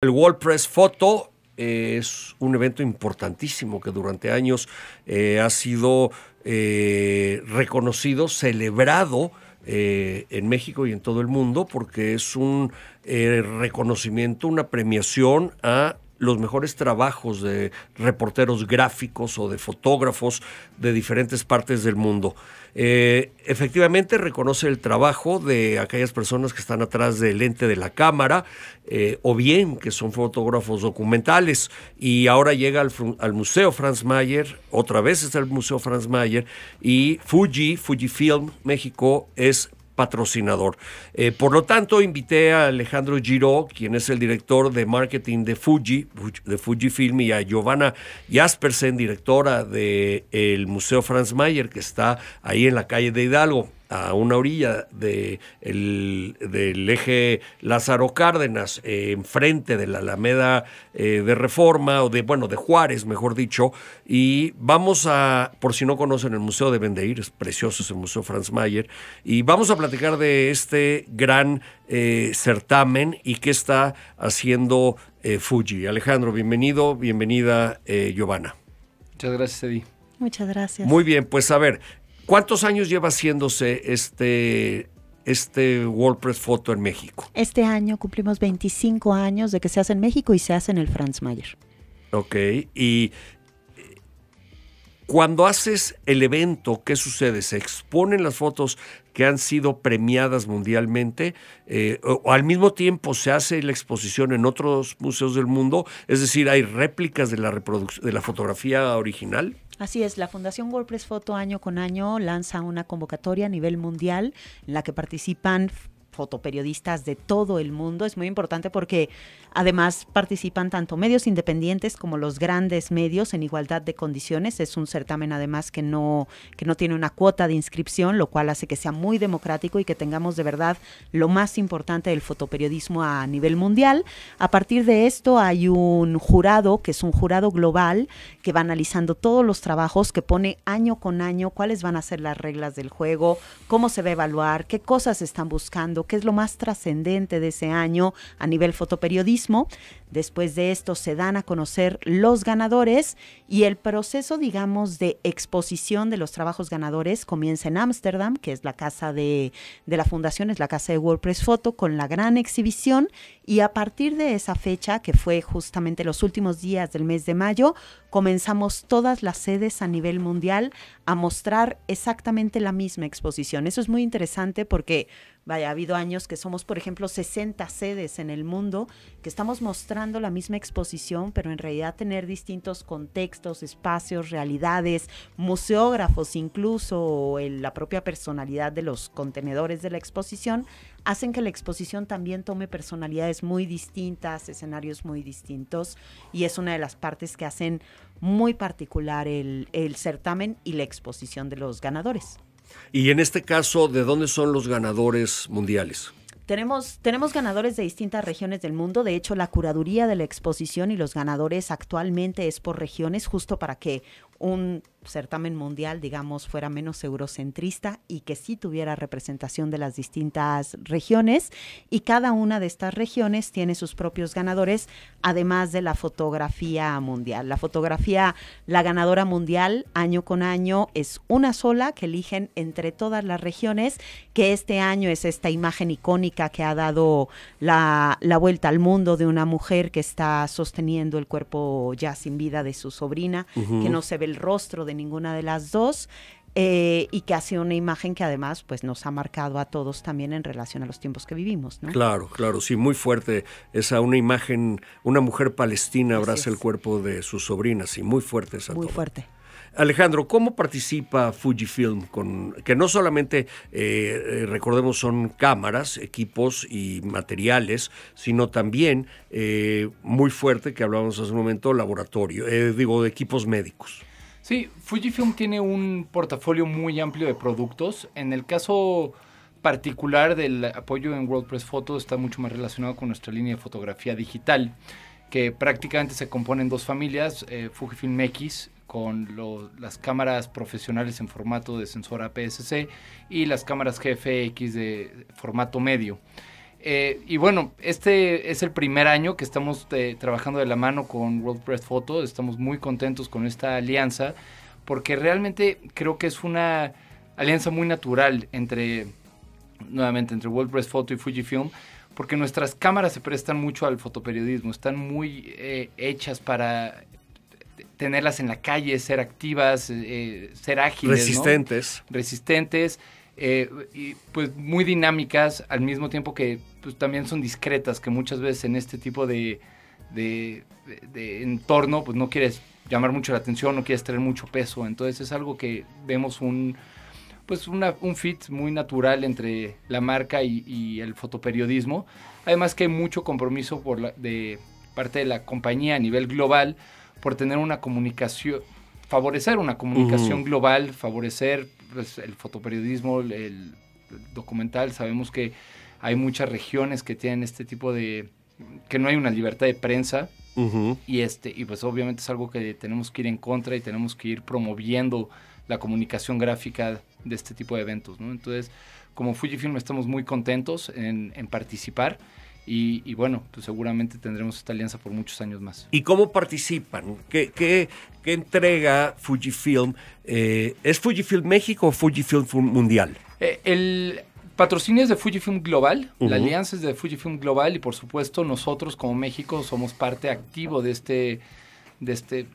El World Press Photo es un evento importantísimo que durante años eh, ha sido eh, reconocido, celebrado eh, en México y en todo el mundo, porque es un reconocimiento, una premiación a los mejores trabajos de reporteros gráficos o de fotógrafos de diferentes partes del mundo. Eh, efectivamente reconoce el trabajo de aquellas personas que están atrás del lente de la cámara eh, o bien que son fotógrafos documentales y ahora llega al, Museo Franz Mayer, otra vez está el Museo Franz Mayer y Fuji, Fujifilm México es patrocinador. Eh, por lo tanto, invité a Alejandro Giro, quien es el director de marketing de Fuji, de Fujifilm, y a Giovanna Jaspersen, directora del Museo Franz Mayer, que está ahí en la calle de Hidalgo a una orilla de del eje Lázaro Cárdenas, eh, enfrente de la Alameda eh, de Reforma, o de, bueno, de Juárez, mejor dicho, y vamos a, por si no conocen el Museo de Bendeir, es precioso ese Museo Franz Mayer, y vamos a platicar de este gran eh, certamen y qué está haciendo Fuji. Alejandro, bienvenido, bienvenida Giovanna. Muchas gracias, Eddie. Muchas gracias. Muy bien, pues a ver, ¿Cuántos años lleva haciéndose este, este WordPress Photo en México? Este año cumplimos 25 años de que se hace en México y se hace en el Franz Mayer. Ok, y cuando haces el evento, ¿qué sucede? ¿Se exponen las fotos que han sido premiadas mundialmente? Eh, o, al mismo tiempo se hace la exposición en otros museos del mundo? Es decir, ¿hay réplicas de la, de la fotografía original? Así es, la Fundación WordPress Foto año con año lanza una convocatoria a nivel mundial en la que participan fotoperiodistas de todo el mundo. Es muy importante porque además participan tanto medios independientes como los grandes medios en igualdad de condiciones. Es un certamen además que no, que no tiene una cuota de inscripción, lo cual hace que sea muy democrático y que tengamos de verdad lo más importante del fotoperiodismo a nivel mundial. A partir de esto hay un jurado, que es un jurado global, que va analizando todos los trabajos, que pone año con año cuáles van a ser las reglas del juego, cómo se va a evaluar, qué cosas están buscando, qué es lo más trascendente de ese año a nivel fotoperiodismo. Después de esto se dan a conocer los ganadores y el proceso, digamos, de exposición de los trabajos ganadores comienza en Ámsterdam, que es la casa de, de, la fundación, es la casa de WordPress Photo, con la gran exhibición. Y a partir de esa fecha, que fue justamente los últimos días del mes de mayo, comenzamos todas las sedes a nivel mundial a mostrar exactamente la misma exposición. Eso es muy interesante porque Vaya, ha habido años que somos, por ejemplo, 60 sedes en el mundo, que estamos mostrando la misma exposición, pero en realidad tener distintos contextos, espacios, realidades, museógrafos incluso, la propia personalidad de los contenedores de la exposición, hacen que la exposición también tome personalidades muy distintas, escenarios muy distintos, y es una de las partes que hacen muy particular el certamen y la exposición de los ganadores. Y en este caso, ¿de dónde son los ganadores mundiales? Tenemos, tenemos ganadores de distintas regiones del mundo. De hecho, la curaduría de la exposición y los ganadores actualmente es por regiones, justo para que un certamen mundial, digamos, fuera menos eurocentrista y que sí tuviera representación de las distintas regiones. Y cada una de estas regiones tiene sus propios ganadores, además de la fotografía mundial. La fotografía, la ganadora mundial, año con año, es una sola que eligen entre todas las regiones, que este año es esta imagen icónica que ha dado la, la vuelta al mundo de una mujer que está sosteniendo el cuerpo ya sin vida de su sobrina, que no se ve el rostro de ninguna de las dos. Eh, y que ha sido una imagen que además pues nos ha marcado a todos también en relación a los tiempos que vivimos, ¿no? Claro, claro, sí, muy fuerte esa una imagen, una mujer palestina abraza el cuerpo de su sobrina, sí, muy fuerte esa Muy fuerte. Alejandro, ¿cómo participa Fujifilm? Con, que no solamente, eh, eh, recordemos, son cámaras, equipos y materiales, sino también muy fuerte, que hablábamos hace un momento, laboratorio, digo, de equipos médicos. Sí, Fujifilm tiene un portafolio muy amplio de productos. En el caso particular del apoyo en WordPress Photo está mucho más relacionado con nuestra línea de fotografía digital, que prácticamente se compone en dos familias, eh, Fujifilm X con las cámaras profesionales en formato de sensor APS-C y las cámaras GFX de formato medio. Eh, y bueno, este es el primer año que estamos eh, trabajando de la mano con WordPress Photo. Estamos muy contentos con esta alianza porque realmente creo que es una alianza muy natural entre, nuevamente, entre WordPress Photo y Fujifilm porque nuestras cámaras se prestan mucho al fotoperiodismo, están muy eh, hechas para tenerlas en la calle, ser activas, ser ágiles. Resistentes. Resistentes. Y pues muy dinámicas al mismo tiempo que pues, también son discretas, que muchas veces en este tipo de, de, entorno, pues no quieres llamar mucho la atención, no quieres tener mucho peso. Entonces es algo que vemos un, pues un fit muy natural entre la marca y, el fotoperiodismo. Además que hay mucho compromiso por la, de parte de la compañía a nivel global por tener una comunicación, favorecer una comunicación global, favorecer pues, el fotoperiodismo, el documental. Sabemos que hay muchas regiones que tienen este tipo de que no hay una libertad de prensa y este y pues obviamente es algo que tenemos que ir en contra y tenemos que ir promoviendo la comunicación gráfica de este tipo de eventos, ¿no? Entonces, como Fujifilm estamos muy contentos en, participar y, bueno, pues seguramente tendremos esta alianza por muchos años más. ¿Y cómo participan? ¿Qué, qué, qué entrega Fujifilm? Eh, ¿Es Fujifilm México o Fujifilm Mundial? Eh, el, Patrocinios de Fujifilm Global, la alianza es de Fujifilm Global y por supuesto nosotros como México somos parte activo de este, de este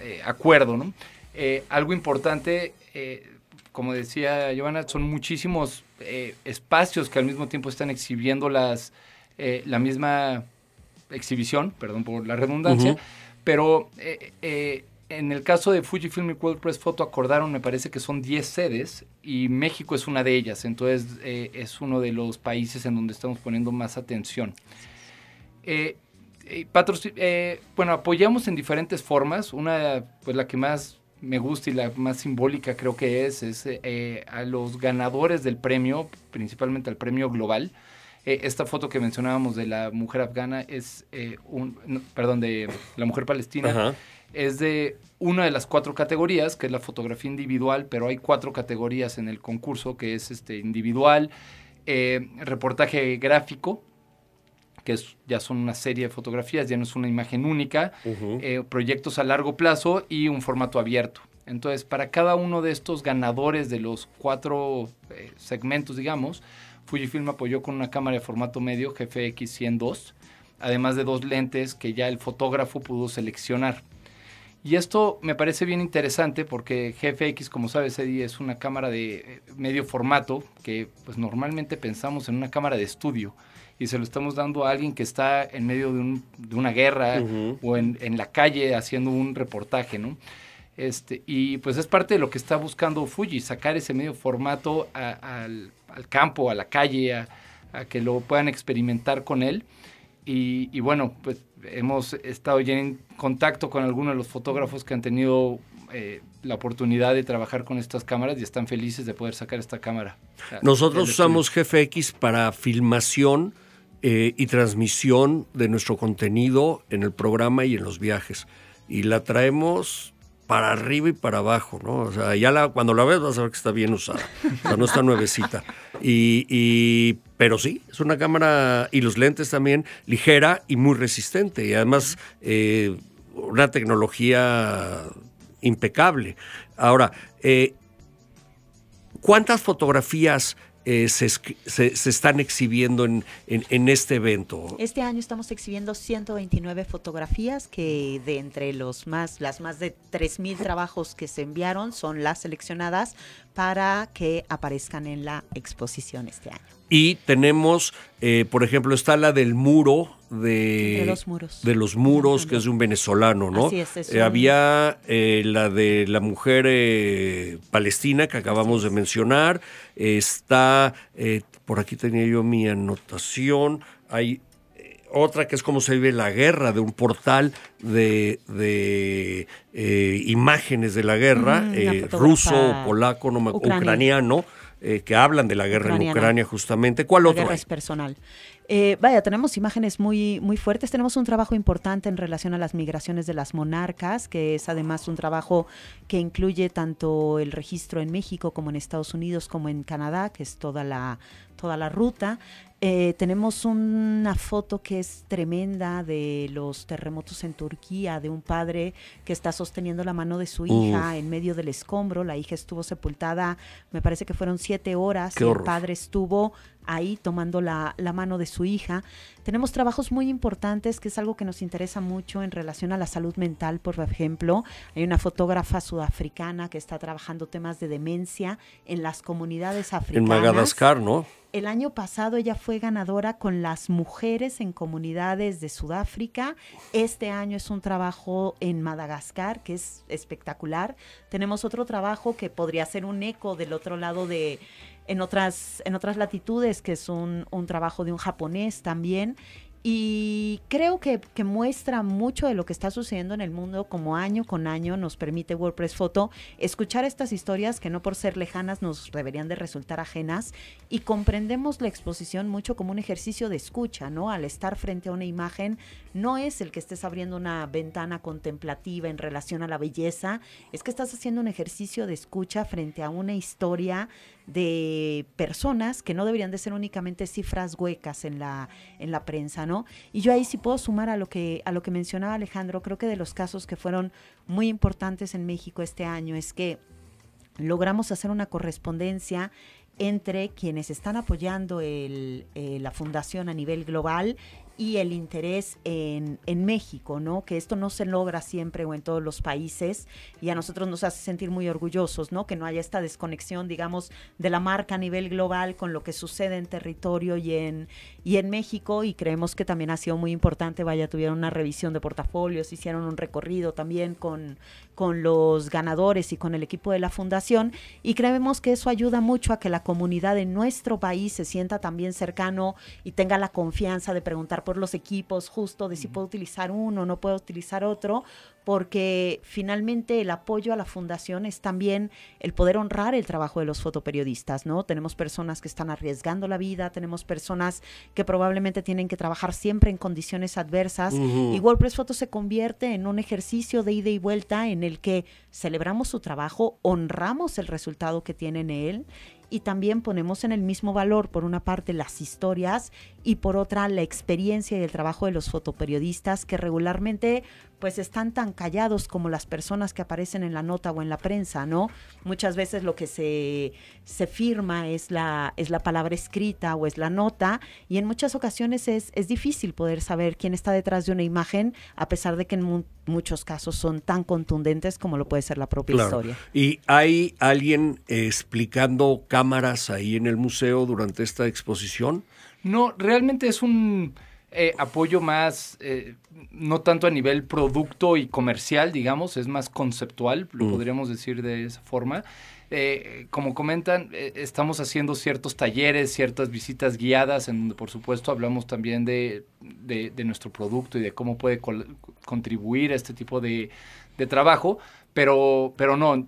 eh, acuerdo. ¿no? Algo importante, como decía Giovanna, son muchísimos espacios que al mismo tiempo están exhibiendo las, la misma exhibición, perdón por la redundancia, pero en el caso de Fujifilm y WordPress Photo acordaron, me parece que son 10 sedes y México es una de ellas. Entonces eh, es uno de los países en donde estamos poniendo más atención. Eh, eh, bueno, apoyamos en diferentes formas. Una, pues la que más me gusta y la más simbólica creo que es, es a los ganadores del premio, principalmente al premio global. Esta foto que mencionábamos de la mujer afgana es un, perdón, de la mujer palestina. Ajá es de una de las cuatro categorías, que es la fotografía individual, pero hay cuatro categorías en el concurso, que es este individual, eh, reportaje gráfico, que es, ya son una serie de fotografías, ya no es una imagen única, eh, proyectos a largo plazo y un formato abierto. Entonces, para cada uno de estos ganadores de los cuatro eh, segmentos, digamos, Fujifilm apoyó con una cámara de formato medio GFX 102, además de dos lentes que ya el fotógrafo pudo seleccionar. Y esto me parece bien interesante porque GFX, como sabes, Eddie, es una cámara de eh, medio formato que pues normalmente pensamos en una cámara de estudio y se lo estamos dando a alguien que está en medio de, una guerra o en, la calle haciendo un reportaje, ¿no? Este, y pues es parte de lo que está buscando Fuji, sacar ese medio formato al, campo, a la calle, a, que lo puedan experimentar con él. y bueno, pues hemos estado ya en contacto con algunos de los fotógrafos que han tenido eh, la oportunidad de trabajar con estas cámaras y están felices de poder sacar esta cámara. Nosotros usamos GFX para filmación eh, y transmisión de nuestro contenido en el programa y en los viajes. Y la traemos para arriba y para abajo, ¿no? O sea, ya la, cuando la ves vas a ver que está bien usada, o sea, no está nuevecita. Y, pero sí, es una cámara y los lentes también ligera y muy resistente y además eh, una tecnología impecable. Ahora, eh, ¿cuántas fotografías eh, se, están exhibiendo en, este evento? Este año estamos exhibiendo 129 fotografías que de entre los más, las más de 3.000 trabajos que se enviaron son las seleccionadas para que aparezcan en la exposición este año. Y tenemos, eh, por ejemplo, está la del muro de, de los muros, de los muros que es de un venezolano, ¿no? Así es, eh, había eh, la de la mujer palestina que acabamos de mencionar. Está, por aquí tenía yo mi anotación. Hay otra que es como se vive la guerra, de un portal de, imágenes de la guerra, ruso, polaco, no ucraniano eh, que hablan de la guerra en Ucrania justamente. ¿Cuál la otro? guerra es personal. Eh, vaya, tenemos imágenes muy, muy fuertes. Tenemos un trabajo importante en relación a las migraciones de las monarcas, que es además un trabajo que incluye tanto el registro en México como en Estados Unidos como en Canadá, que es toda la, toda la ruta. Eh, tenemos una foto que es tremenda de los terremotos en Turquía, de un padre que está sosteniendo la mano de su hija en medio del escombro. La hija estuvo sepultada, me parece que fueron siete horas. y el padre estuvo ahí tomando la, la, mano de su hija. Tenemos trabajos muy importantes, que es algo que nos interesa mucho en relación a la salud mental, por ejemplo. Hay una fotógrafa sudafricana que está trabajando temas de demencia en las comunidades africanas. En Madagascar, ¿no? El año pasado ella fue ganadora con las mujeres en comunidades de Sudáfrica. Este año es un trabajo en Madagascar que es espectacular. Tenemos otro trabajo que podría ser un eco del otro lado de, en otras, en otras latitudes, que es un, un trabajo de un japonés también. Y creo que, que, muestra mucho de lo que está sucediendo en el mundo, como año con año nos permite WordPress Photo escuchar estas historias que no por ser lejanas nos deberían de resultar ajenas y comprendemos la exposición mucho como un ejercicio de escucha, ¿no? Al estar frente a una imagen, no es el que estés abriendo una ventana contemplativa en relación a la belleza, es que estás haciendo un ejercicio de escucha frente a una historia de personas que no deberían de ser únicamente cifras huecas en la, en la prensa, ¿no? Y yo ahí sí puedo sumar a lo que, a lo que mencionaba Alejandro, creo que de los casos que fueron muy importantes en México este año es que logramos hacer una correspondencia entre quienes están apoyando el, eh, la fundación a nivel global y el interés en, en, México, ¿no? Que esto no se logra siempre o en todos los países y a nosotros nos hace sentir muy orgullosos, ¿no? Que no haya esta desconexión, digamos, de la marca a nivel global con lo que sucede en territorio y en, y en México y creemos que también ha sido muy importante, vaya, tuvieron una revisión de portafolios, hicieron un recorrido también con, con los ganadores y con el equipo de la fundación y creemos que eso ayuda mucho a que la comunidad de nuestro país se sienta también cercano y tenga la confianza de preguntar por los equipos justo de si puedo utilizar uno, no puedo utilizar otro, porque finalmente el apoyo a la fundación es también el poder honrar el trabajo de los fotoperiodistas, ¿no? Tenemos personas que están arriesgando la vida, tenemos personas que probablemente tienen que trabajar siempre en condiciones adversas y WordPress Photo se convierte en un ejercicio de ida y vuelta en el que celebramos su trabajo, honramos el resultado que tienen él y también ponemos en el mismo valor, por una parte, las historias y por otra, la experiencia y el trabajo de los fotoperiodistas que regularmente pues están tan callados como las personas que aparecen en la nota o en la prensa, ¿no? Muchas veces lo que se, se firma es la, es la palabra escrita o es la nota y en muchas ocasiones es, es difícil poder saber quién está detrás de una imagen a pesar de que en muchos casos son tan contundentes como lo puede ser la propia historia. ¿Y hay alguien explicando cámaras ahí en el museo durante esta exposición? No, realmente es un eh, apoyo más, eh, no tanto a nivel producto y comercial, digamos, es más conceptual, lo mm. podríamos decir de esa forma. Eh, como comentan, estamos haciendo ciertos talleres, ciertas visitas guiadas, en donde por supuesto hablamos también de, de, nuestro producto y de cómo puede contribuir a este tipo de, de trabajo, pero, pero no,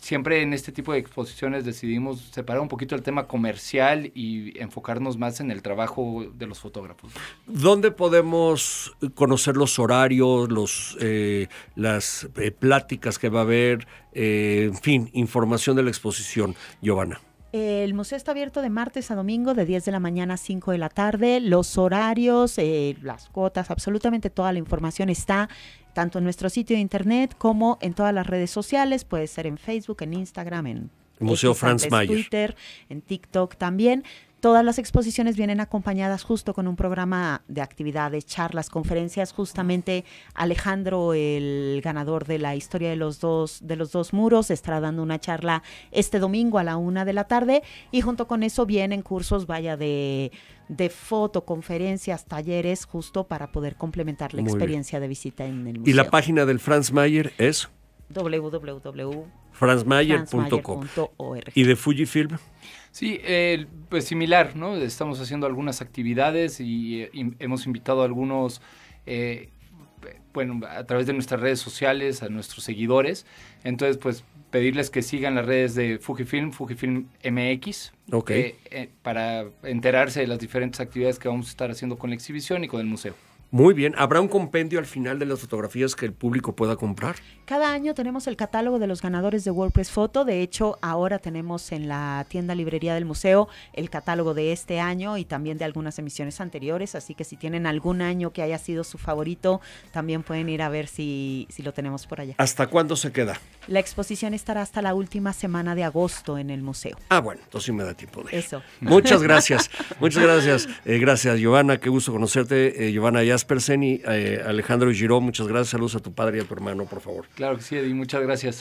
siempre en este tipo de exposiciones decidimos separar un poquito el tema comercial y enfocarnos más en el trabajo de los fotógrafos. ¿Dónde podemos conocer los horarios, los, eh, las eh, pláticas que va a haber, eh, en fin, información de la exposición, Giovanna? El museo está abierto de martes a domingo de 10 de la mañana a 5 de la tarde. Los horarios, las cuotas, absolutamente toda la información está tanto en nuestro sitio de internet como en todas las redes sociales, puede ser en Facebook, en Instagram, en Museo Franz Mayer. Twitter, en TikTok también. Todas las exposiciones vienen acompañadas justo con un programa de actividades, charlas, conferencias. Justamente Alejandro, el ganador de la historia de los dos, de los dos muros, estará dando una charla este domingo a la una de la tarde. Y junto con eso vienen cursos, vaya, de, de conferencias, talleres, justo para poder complementar la experiencia de visita en el museo. ¿Y la página del Franz Mayer es? www.franzmayer.com. ¿Y de Fujifilm? Sí, pues similar, ¿no? Estamos haciendo algunas actividades y, eh, hemos invitado a algunos eh, bueno, a través de nuestras redes sociales, a nuestros seguidores. Entonces, pues pedirles que sigan las redes de Fujifilm, Fujifilm MX, eh, eh, para enterarse de las diferentes actividades que vamos a estar haciendo con la exhibición y con el museo. Muy bien. ¿Habrá un compendio al final de las fotografías que el público pueda comprar? Cada año tenemos el catálogo de los ganadores de WordPress Photo. De hecho, ahora tenemos en la tienda librería del museo el catálogo de este año y también de algunas emisiones anteriores. Así que si tienen algún año que haya sido su favorito, también pueden ir a ver si, si lo tenemos por allá. ¿Hasta cuándo se queda? La exposición estará hasta la última semana de agosto en el museo. Ah, bueno, entonces sí me da tiempo de ir. Eso. Muchas gracias. Muchas gracias. Eh, gracias, Giovanna. Qué gusto conocerte. Eh, Giovanna Jaspersen y eh, Alejandro Giró. Muchas gracias. Saludos a tu padre y a tu hermano, por favor. Claro que sí, Eddie, muchas gracias.